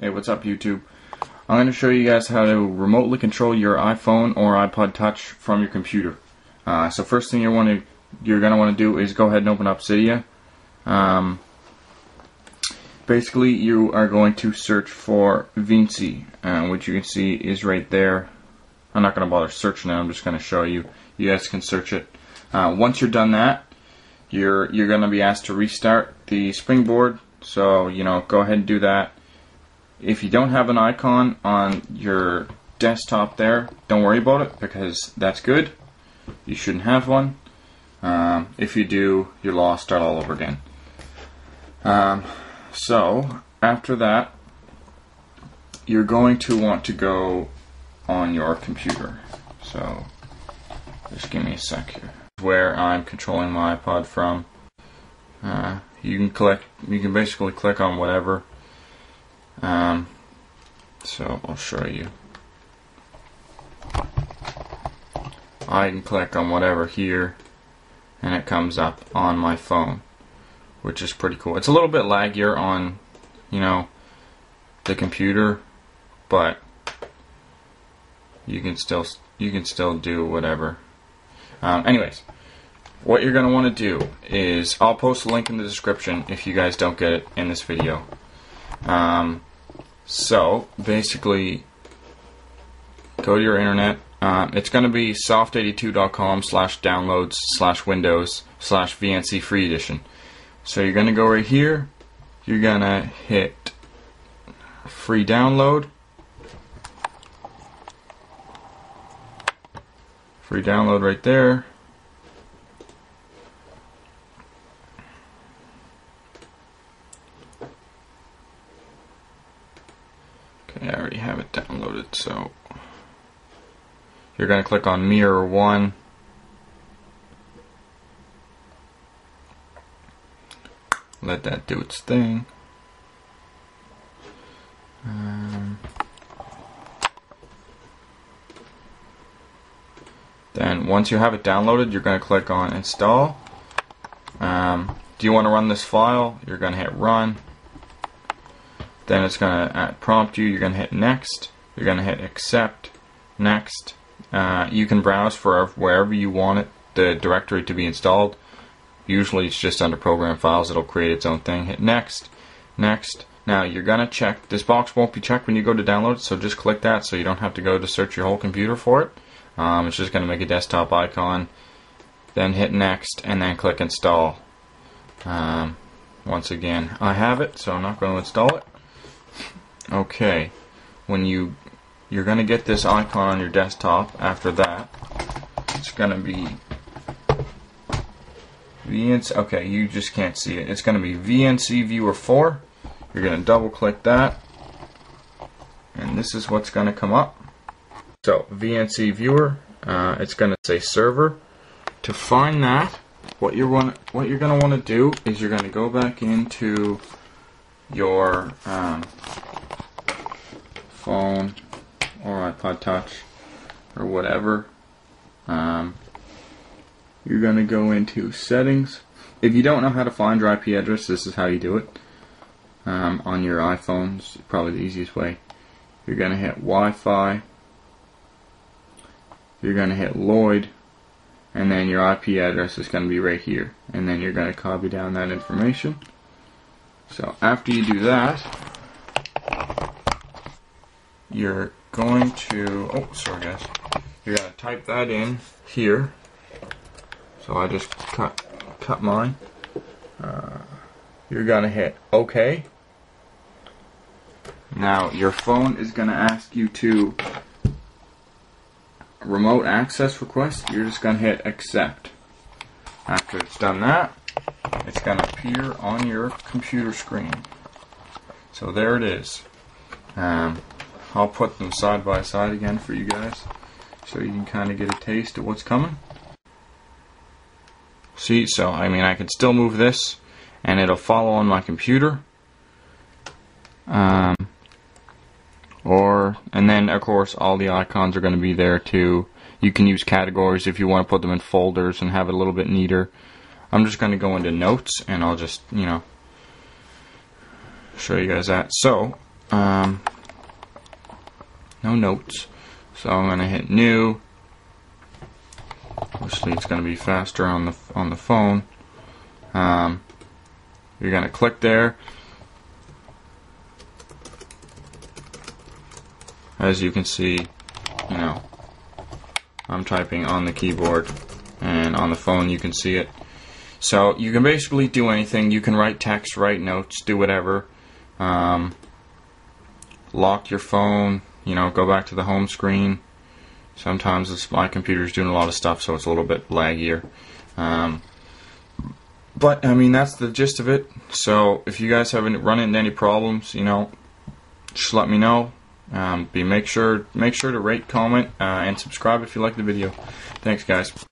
Hey, what's up YouTube? I'm going to show you guys how to remotely control your iPhone or iPod Touch from your computer. Uh, so first thing you want to you're going to want to do is go ahead and open up Cydia. Um, basically, you are going to search for Veency, uh, which you can see is right there. I'm not going to bother searching it. I'm just going to show you. You guys can search it. Uh, once you're done that, you're you're going to be asked to restart the Springboard. So you know, go ahead and do that. If you don't have an icon on your desktop there, don't worry about it because that's good. You shouldn't have one. Um, if you do, you're lost, start all over again. Um, so, after that, you're going to want to go on your computer. So, just give me a sec here. Where I'm controlling my iPod from. Uh, you can click, you can basically click on whatever um, so I'll show you. I can click on whatever here and it comes up on my phone which is pretty cool. It's a little bit laggier on you know the computer but you can still you can still do whatever. Um, anyways, what you're going to want to do is I'll post a link in the description if you guys don't get it in this video. Um, so basically, go to your internet. Uh, it's going to be soft82.com slash downloads slash windows slash VNC free edition. So you're going to go right here. You're going to hit free download. Free download right there. Okay, I already have it downloaded, so you're going to click on Mirror 1. Let that do its thing. Um, then once you have it downloaded, you're going to click on Install. Um, do you want to run this file? You're going to hit Run. Then it's going to prompt you. You're going to hit next. You're going to hit accept, next. Uh, you can browse for wherever you want it, the directory to be installed. Usually it's just under program files. It'll create its own thing. Hit next, next. Now you're going to check. This box won't be checked when you go to download, so just click that so you don't have to go to search your whole computer for it. Um, it's just going to make a desktop icon. Then hit next and then click install. Um, once again, I have it, so I'm not going to install it. Okay, when you you're gonna get this icon on your desktop. After that, it's gonna be VNC. Okay, you just can't see it. It's gonna be VNC Viewer 4. You're gonna double click that, and this is what's gonna come up. So VNC Viewer. Uh, it's gonna say Server. To find that, what you're want what you're gonna want to do is you're gonna go back into your um, phone or iPod Touch or whatever. Um, you're going to go into settings. If you don't know how to find your IP address, this is how you do it. Um, on your iPhones, probably the easiest way. You're going to hit Wi-Fi. You're going to hit Lloyd. And then your IP address is going to be right here. And then you're going to copy down that information. So after you do that, you're going to, oh, sorry guys, you're going to type that in here. So I just cut, cut mine. Uh, you're going to hit OK. Now your phone is going to ask you to remote access request. You're just going to hit accept. After it's done that, it's going to appear on your computer screen. So there it is. Um, I'll put them side by side again for you guys so you can kind of get a taste of what's coming. See, so I mean I can still move this and it'll follow on my computer. Um, or and then of course all the icons are going to be there too. You can use categories if you want to put them in folders and have it a little bit neater. I'm just going to go into notes and I'll just, you know, show you guys that. So, um, no notes. So I'm gonna hit new. Obviously, it's gonna be faster on the on the phone. Um, you're gonna click there. As you can see, you know, I'm typing on the keyboard, and on the phone you can see it. So you can basically do anything. You can write text, write notes, do whatever. Um, lock your phone, you know, go back to the home screen. Sometimes my computer's doing a lot of stuff, so it's a little bit laggier. Um, but I mean, that's the gist of it. So if you guys haven't run into any problems, you know, just let me know. Um, be make sure make sure to rate, comment, uh, and subscribe if you like the video. Thanks, guys.